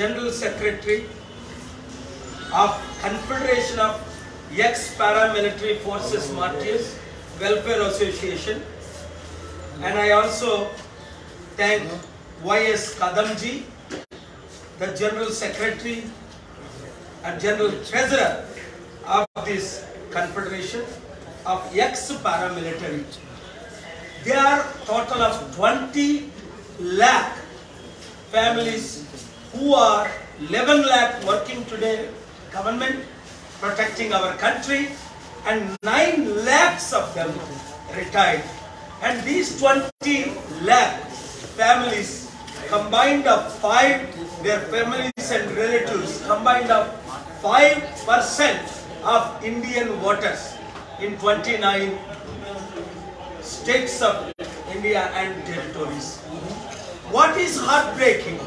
General Secretary of Confederation of Ex-Paramilitary Forces Martyrs Welfare Association. And I also thank Y.S. Kadamji, the General Secretary and General Treasurer of this Confederation of Ex-Paramilitary. There are total of 20 lakh families who are 11 lakh working today government protecting our country and 9 lakhs of them retired and these 20 lakh families combined of 5 their families and relatives combined of 5% of Indian voters in 29 states of India and territories. What is heartbreaking?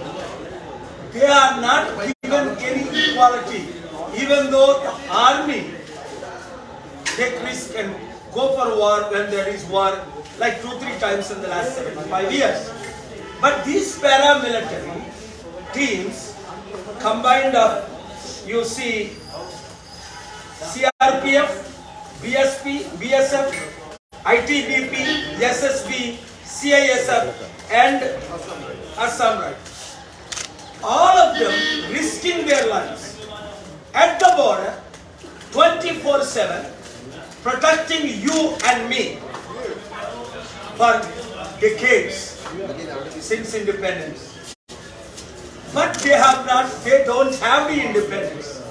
They are not given any equality, even though the army take risk and go for war when there is war, like two, three times in the last 75 years. But these paramilitary teams combined of, you see, CRPF, BSP, BSF, ITBP, SSB, CISF, and Assam Rifles. All of them risking their lives at the border 24 7, protecting you and me for decades since independence. But they have not, they don't have the independence.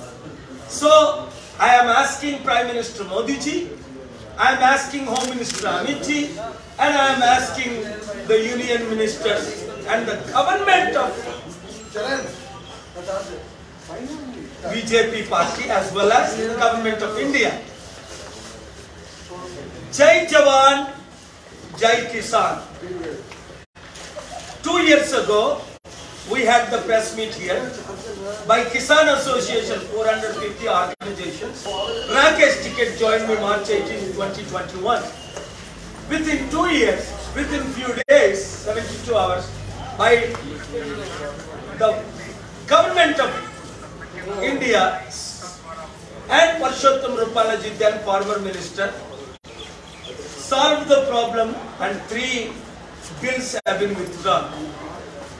So I am asking Prime Minister Modi ji, I am asking Home Minister Amit ji, and I am asking the Union Ministers and the government of BJP party as well as government of India. Jai Jawan, Jai Kisan. Two years ago, we had the press meet here by Kisan Association, 450 organizations. Rakesh Tikait joined me March 18, 2021. Within two years, within few days, 72 hours, by the government of India and Parshottam Rupalaji, then former minister, solved the problem and three bills have been withdrawn.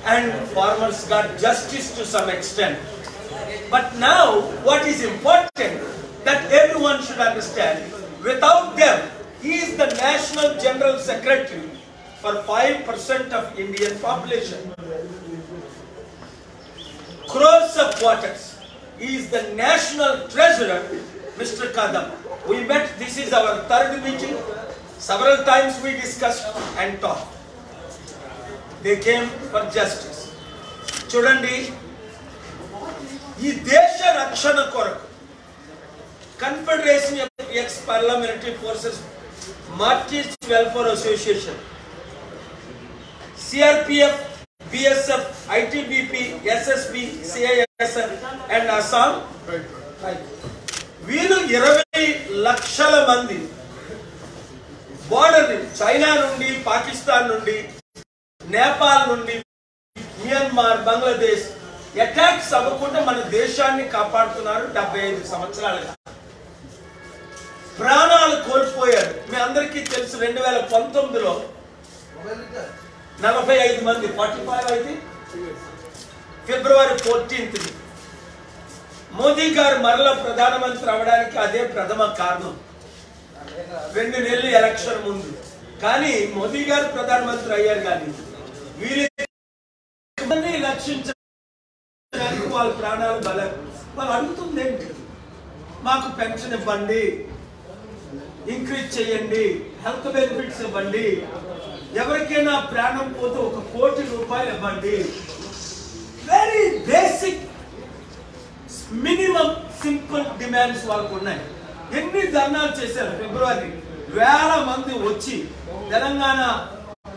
And farmers got justice to some extent. But now, what is important that everyone should understand, without them, he is the National General Secretary for 5% of Indian population crores of quarters. He is the national treasurer, Mr. Kadam. We met, this is our third meeting. Several times we discussed and talked. They came for justice. చూడండి ఈ దేశ రక్షణ Confederation of Ex-Paramilitary Forces, Martyrs Welfare Association, CRPF. BSF, ITBP, SSB, CISF and Assam వీళ్ళు ఇరవై లక్షల మంది border China నుండి పాకిస్తాన్ నుండి నేపాల్ నుండి మియన్మార్ బంగ్లాదేశ్ అటాక్స్ అవ్వకుండా మన దేశాన్ని కాపాడుతున్నారు డెబ్బై ఐదు సంవత్సరాలుగా. ప్రాణాలు కోల్పోయారు. మీ అందరికీ తెలుసు రెండు వేల పంతొమ్మిదిలో నలభై ఐదు మంది ఫార్టీ ఫైవ్ అయితే? ఫిబ్రవరి ఫోర్టీన్త్ మోదీ గారు మరల ప్రధానమంత్రి అవడానికి అదే ప్రథమ కారణం. రెండు నెలలు ఎలక్షన్ ముందు. కానీ మోదీ గారు ప్రధానమంత్రి అయ్యారు కానీ వీరి లక్షించడానికి రక్షించడానికి వాళ్ళ ప్రాణాలు బల వాళ్ళు అడుగుతుంది ఏంటి మాకు పెన్షన్ ఇవ్వండి ఇంక్రీజ్ చేయండి హెల్త్ బెనిఫిట్స్ ఇవ్వండి. ఎవరికైనా ప్రాణం పోతే ఒక కోటి రూపాయలు ఇవ్వండి. Very basic minimum simple demands వాళ్ళకు ఉన్నాయి. ఎన్ని ధర్నాలు చేశారు ఫిబ్రవరి? వేల మంది వచ్చి తెలంగాణ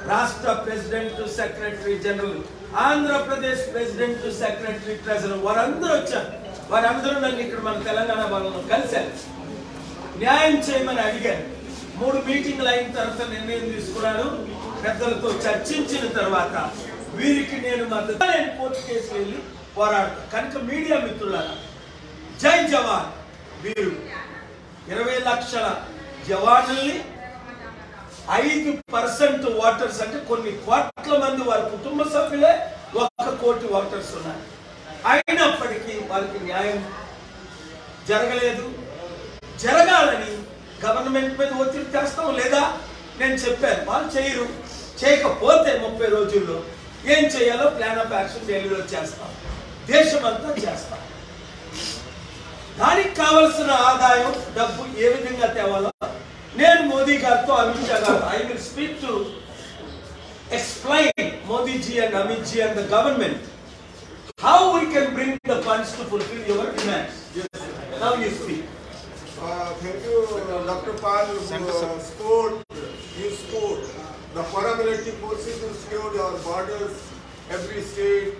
రాష్ట్ర president secretary general Andhra Pradesh president secretary treasurer వారందరూ వచ్చారు. వారందరూ నన్ను ఇక్కడ మన తెలంగాణ వాళ్ళను కలిశారు. న్యాయం చేయమని అడిగారు. మూడు మీటింగ్లు అయిన తర్వాత నిర్ణయం తీసుకున్నాను. పెద్దలతో చర్చించిన తర్వాత వీరికి నేను మద్దతు నేను కోర్టు కేసు వెళ్ళి పోరాడతాను కనుక మీడియా మిత్రులారా జై జవాన్. వీరు ఇరవై లక్షల జవాన్లని ఐదు పర్సెంట్ ఓటర్స్ అంటే కొన్ని కోట్ల మంది వారి కుటుంబ సభ్యులే ఒక కోటి ఓటర్స్ ఉన్నారు. అయినప్పటికీ వారికి న్యాయం జరగలేదు. జరగాలని గవర్నమెంట్ మీద ఒత్తిడి చేస్తాం లేదా? నేను చెప్పాను. వాళ్ళు చేయరు. చేయకపోతే ముప్పై రోజుల్లో ఏం చేయాలో ప్లాన్ ఆఫ్ యాక్షన్ ఢిల్లీలో చేస్తాం దేశమంతా చేస్తాం దానికి కావలసిన ఆదాయం డబ్బు ఏ విధంగా తేవాలో నేను మోదీ గారితో అమిత్ షా గారు I will speak to explain Modi ji and Amit ji and the government how we can bring the funds to fulfil your demands now you speak Uh, thank you, Dr. Pal. You uh, scored, you scored. The paramilitary forces secured our borders, every state.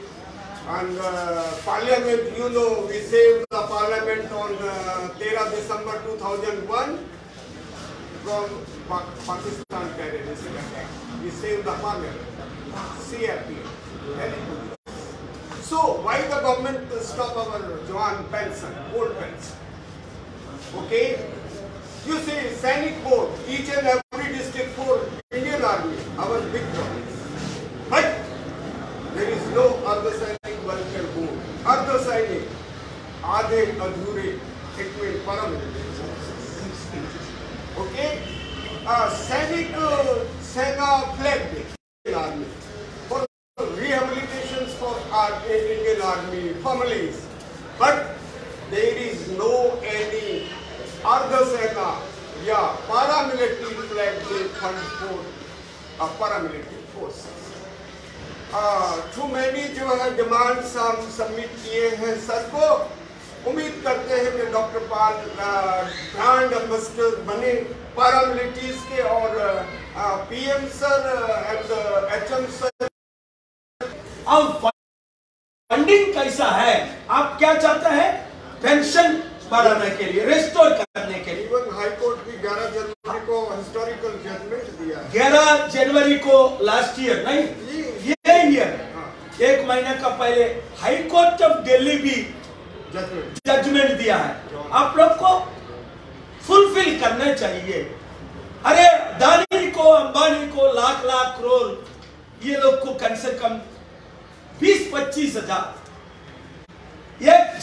And uh, parliament, you know, we saved the parliament on uh, 13 December 2001 from pa Pakistan terrorist attack. We saved the parliament. Good. So, why the government stop our Joan pension, old pension? Okay? You see, Sainik Board, each and every Indian Army families. But there is no any Arda Sena, yeah, paramilitary flag day fund for uh, paramilitary forces. Too many जो है demands हम submit किए हैं sir को उम्मीद करते हैं कि डॉक्टर पाल ब्रांड एम्बेसडर बने पैरामिलिट्रीज के और PM sir and HM sir कैसा है। आप क्या चाहते हैं? पेंशन बढ़ाने के लिए रेस्टोर करने के लिए। इवन हाई कोर्ट भी 11 जनवरी को हिस्टोरिकल जजमेंट दिया है। 11 जनवरी को लास्ट ईयर नहीं। ये ईयर हाँ। एक महीने का पहले हाई कोर्ट ऑफ़ दिल्ली भी जजमेंट जजमेंट दिया है आप लोग को फुलफिल करना चाहिए। अरे दानी को अंबानी को लाख लाख करोड़ ये लोग को कम से कम बीस पच्चीस हज़ार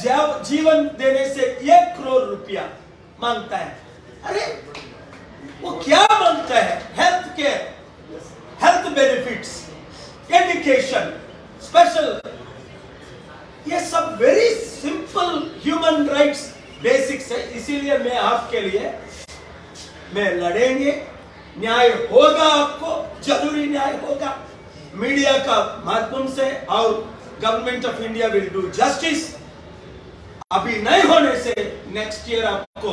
जीवन देने से एक करोड़ रुपया माँगता है। अरे, वो क्या माँगता है? Health care health benefits education special ये सब very simple human rights basics है। इसीलिए मैं आपके लिए, मैं लड़ेंगे, न्याय होगा आपको, ज़रूरी न्याय होगा। मीडिया का माध्यम से और government of India will do justice अभी नहीं होने से नेक्स्ट ईयर आपको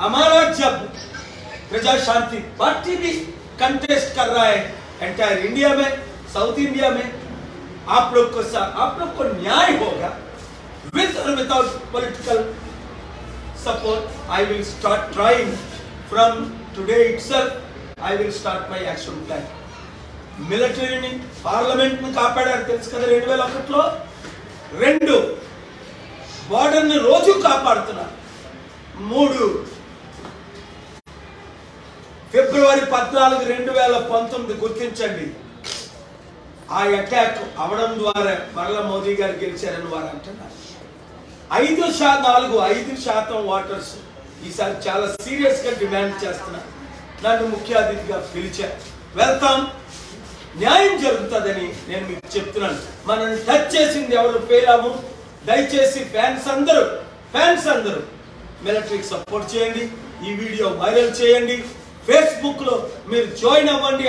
हमारा जब प्रजा शांति पार्टी भी कंटेस्ट कर रहा है एंटायर इंडिया में साउथ इंडिया में आप लोग को साथ आप लोग को न्याय होगा विद और without political support I will start trying from today itself I will start my action plan మిలిటరీని parliament ని కాపాడారు తెలుసు కదా రెండు వేల ఒకటిలో రెండు బార్డర్ రోజు కాపాడుతున్నారు. మూడు. ఫిబ్రవరి పద్నాలుగు రెండు వేల పంతొమ్మిది గుర్తించండి. ఆ అటాక్ అవడం ద్వారా మరల మోదీ గారు గెలిచారని వారు అంటున్నారు. ఐదు శాతం నాలుగు ఐదు శాతం వాటర్స్ ఈసారి చాలా సీరియస్గా డిమాండ్ చేస్తున్నారు. నన్ను ముఖ్య అతిథిగా పిలిచారు. వెళ్తాం. న్యాయం జరుగుతుందని నేను మీకు చెప్తున్నాను. మనం టచ్ చేసింది ఎవరు? ఫెయిల్ అవ్వం దయచేసి ఫ్యాన్స్ అందరూ ఫ్యాన్స్ అందరూ మిలిటరీకి సపోర్ట్ చేయండి. ఈ వీడియో వైరల్ చేయండి. ఫేస్బుక్లో మీరు జాయిన్ అవ్వండి.